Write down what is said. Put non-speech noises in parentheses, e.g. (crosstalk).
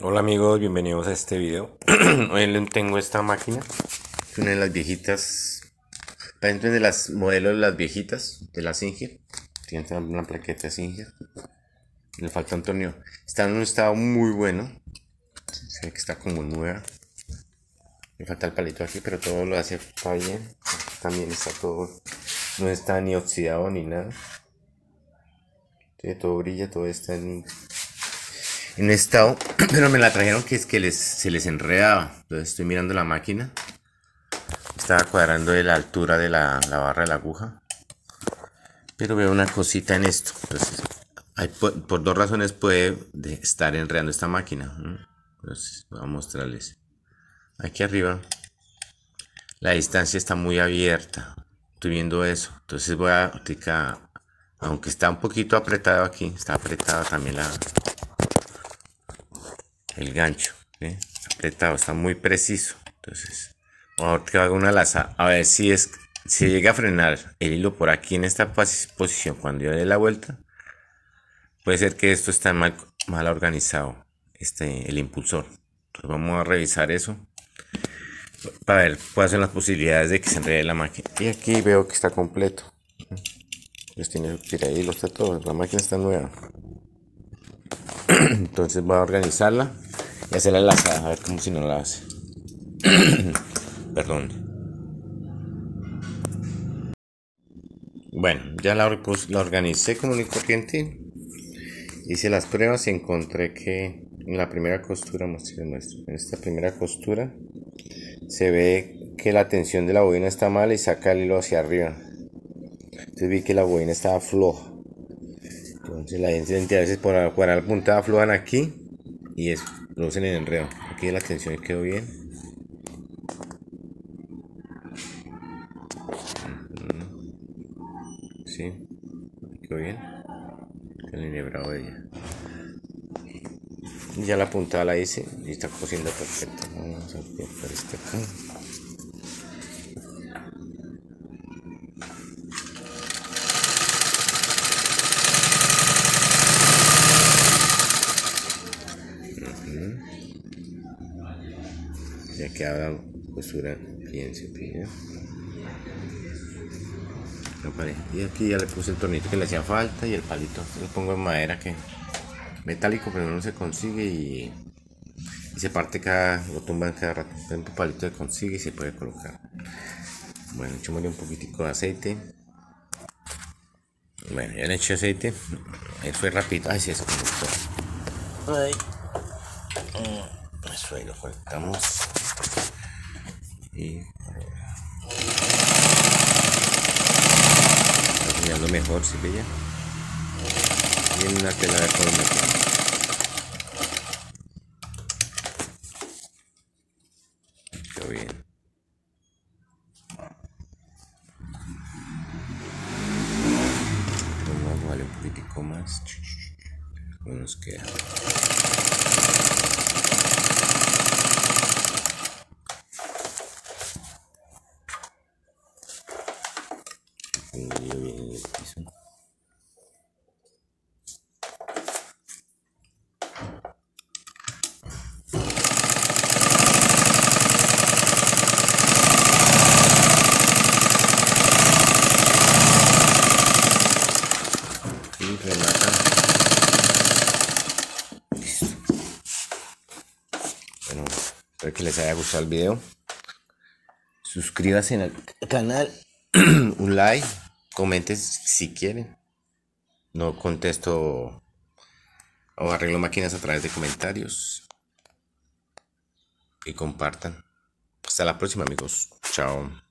Hola amigos, bienvenidos a este video. (clears throat) Hoy tengo esta máquina, es una de las viejitas, dentro de las modelos de las viejitas de la Singer. Tiene una plaqueta Singer. Le falta un tornillo. Está en un estado muy bueno. Se ve que está como nueva. Le falta el palito aquí, pero todo lo hace está bien. También está todo, no está ni oxidado ni nada. Todo brilla, todo está en en estado, (clears throat) pero me la trajeron que es que les, se les enredaba. Entonces estoy mirando la máquina. Estaba cuadrando de la altura de la, barra de la aguja. Pero veo una cosita en esto. por, dos razones puede estar enredando esta máquina. Entonces voy a mostrarles. Aquí arriba la distancia está muy abierta. Estoy viendo eso. Entonces voy a aplicar, aunque está un poquito apretado aquí, está apretado también la, el gancho apretado está muy preciso. Entonces a que haga una laza. A ver si es si llega a frenar el hilo por aquí en esta posición cuando yo dé la vuelta puede ser que esto está mal, mal organizado este el impulsor. Entonces vamos a revisar eso para ver cuáles son las posibilidades de que se enrede la máquina. Y aquí veo que está completo. Pues tiene hilo está todo la máquina está nueva (clears throat) entonces voy a organizarla y hacerla enlazada a ver cómo si no la hace. (clears throat) Perdón. Bueno ya la, la organicé con un corriente hice las pruebas y encontré que en la primera costura en esta primera costura se ve que la tensión de la bobina está mal y saca el hilo hacia arriba. Entonces vi que la bobina estaba floja entonces la gente a veces por, la punta aflojan aquí y es, producen el enredo. Aquí la tensión quedó bien. Sí, quedó bien. El enhebrado de ella. Ya la puntada la hice y está cosiendo perfecto. Vamos a cortar este acá. Ya que haga costura bien cepilla y aquí ya le puse el tornito que le hacía falta y el palito. Lo pongo en madera que metálico pero no se consigue y, se parte cada lo tumban cada rato. Un palito se consigue y se puede colocar. Bueno echémosle un poquitico de aceite. Bueno ya le eché aceite. Ahí fue rápido ay si eso ay. Eso ahí lo cortamos y está mejor si veía y en una tela de forma quedó bien. Un más. Nos queda Bueno, espero que les haya gustado el video. Suscríbanse al canal, (clears throat) un like, comenten si quieren. No contesto o arreglo máquinas a través de comentarios. Y compartan. Hasta la próxima amigos. Chao.